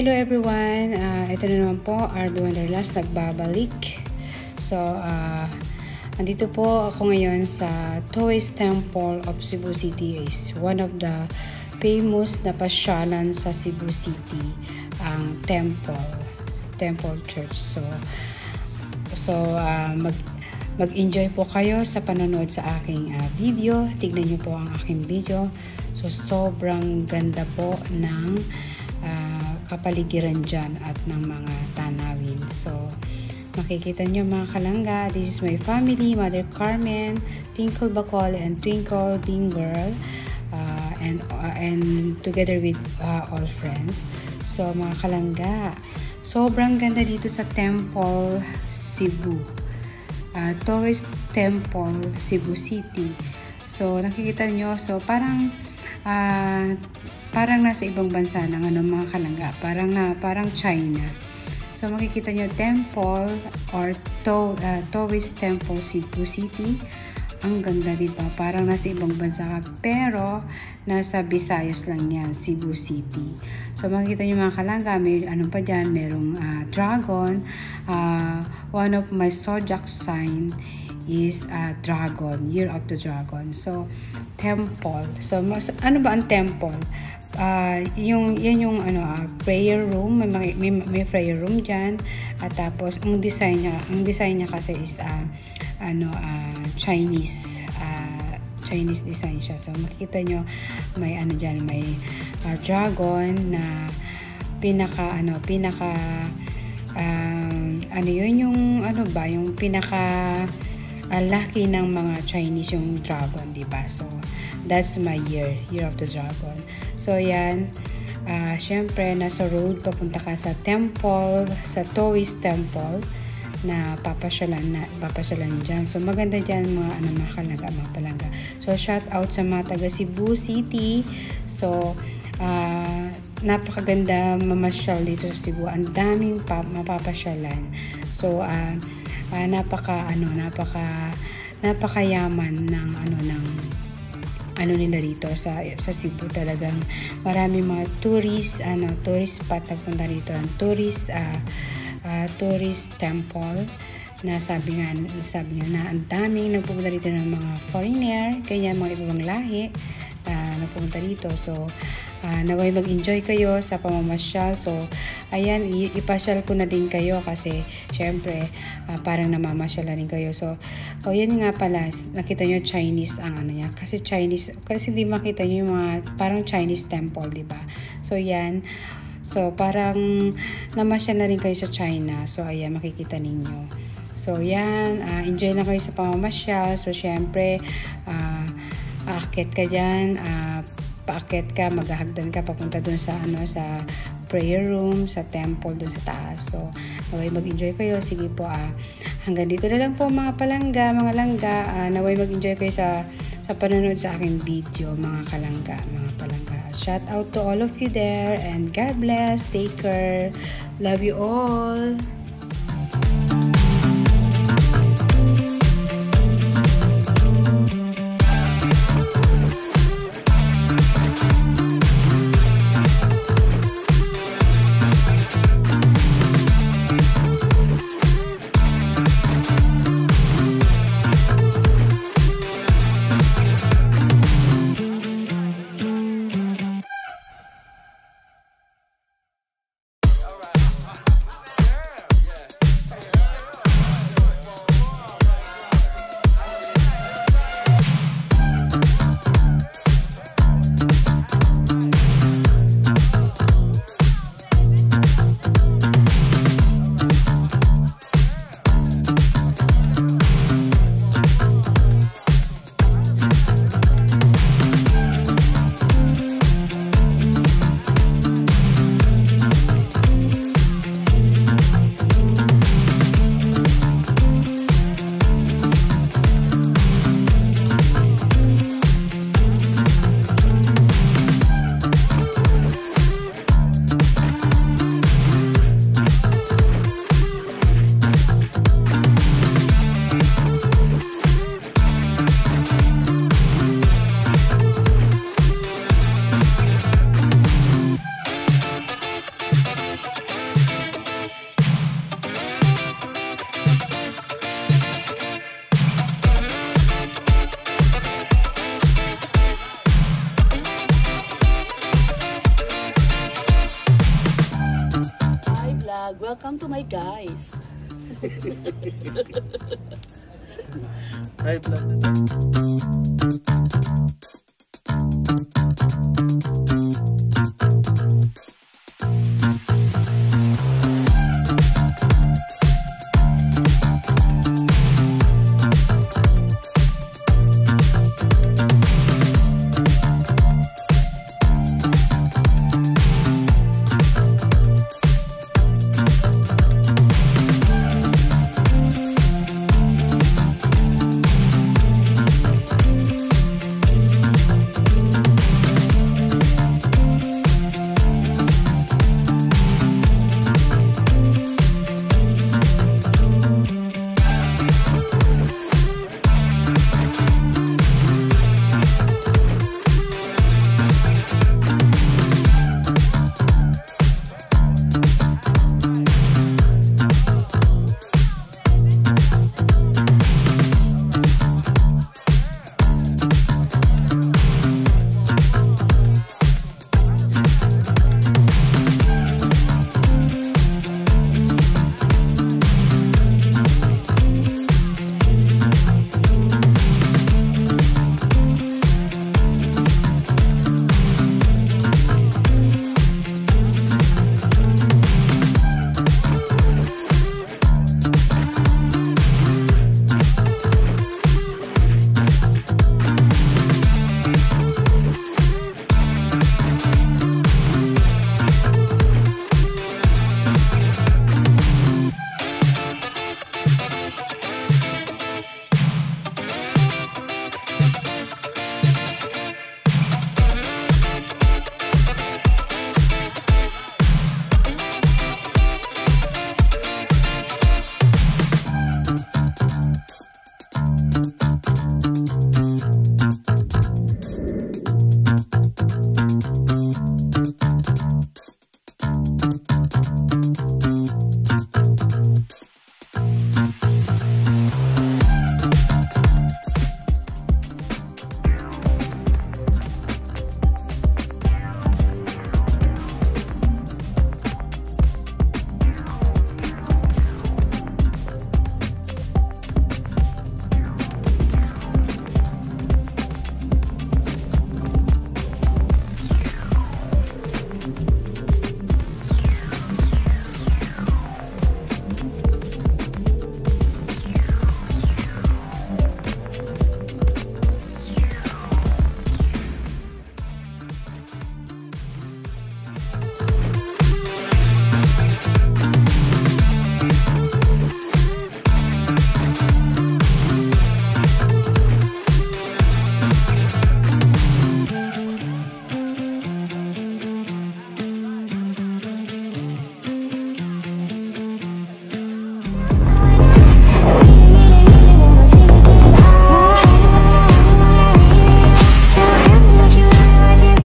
Hello everyone! Uh, ito na naman po, RB Wanderlust nagbabalik. So, uh, andito po ako ngayon sa Toys Temple of Cebu City is one of the famous na pasyalan sa Cebu City, ang Temple, Temple Church. So, so uh, mag mag-enjoy po kayo sa panonood sa aking uh, video. Tignan niyo po ang aking video. So, sobrang ganda po ng uh, kapaligiran dyan at ng mga tanawin. So, makikita nyo mga kalangga, this is my family, Mother Carmen, Twinkle Bacol, and Twinkle Being Girl, uh, and, uh, and together with uh, all friends. So, mga kalangga, sobrang ganda dito sa Temple Cebu. Uh, Tourist Temple, Cebu City. So, nakikita nyo, so parang uh, parang nasa ibang bansa ng ano, mga kalangga. Parang, na, parang China. So, makikita nyo temple or to, uh, Taoist Temple Cebu City. Ang ganda, di ba? Parang nasa ibang bansa ka. Pero, nasa Visayas lang yan, Cebu City. So, makikita nyo mga kalangga, may ano pa dyan, merong uh, dragon. Uh, one of my zodiac sign is uh, dragon, year of the dragon. So, temple. So, mas, ano ba ang temple? uh, yung yan yung ano uh, prayer room may, may, may prayer room diyan at tapos ang design niya ang design niya kasi is uh, ano uh, Chinese uh, Chinese design siya so makikita nyo may ano diyan may uh, dragon na pinaka ano pinaka um, ano yun yung ano ba yung pinaka uh, laki ng mga Chinese yung dragon di ba so that's my year year of the dragon So, yan. Uh, Siyempre, nasa road, papunta ka sa temple, sa Taoist temple na papasyalan na papasyalan diyan. So maganda diyan mga ano mga kalaga. So shout out sa mga taga Cebu City. So uh, napakaganda mamasyal dito sa Cebu. Ang daming pa, mapapasyalan. So uh, uh, napaka ano, napaka napakayaman ng ano ng ano nila dito sa sa Cebu. Talagang marami mga tourist ano tourist spot na punta dito ang tourist uh, uh, tourist temple na sabi nga sabi nga na ang daming nagpupunta dito ng mga foreigner kaya mga ibang lahi uh, nagpupunta dito so uh, naway mag-enjoy kayo sa pamamasyal so ayan ipasyal ko na din kayo kasi syempre uh, parang namamasyal na rin kayo so oh yan nga pala nakita nyo Chinese ang ano niya kasi Chinese kasi hindi makita nyo yung mga parang Chinese temple di ba so yan so parang namasyal na rin kayo sa China so ayan makikita ninyo So, yan. Uh, enjoy lang kayo sa pamamasyal. So, syempre, uh, aakit ka dyan. Uh, paakyat ka, maghahagdan ka papunta dun sa ano sa prayer room, sa temple dun sa taas. So, naway mag-enjoy kayo. Sige po, ah, hanggang dito na lang po mga palangga, mga langga. Ah, naway mag-enjoy kayo sa sa panonood sa aking video, mga kalangga, mga palangga. Shout out to all of you there and God bless. Take care. Love you all. Welcome to my guys. Hi, vlog.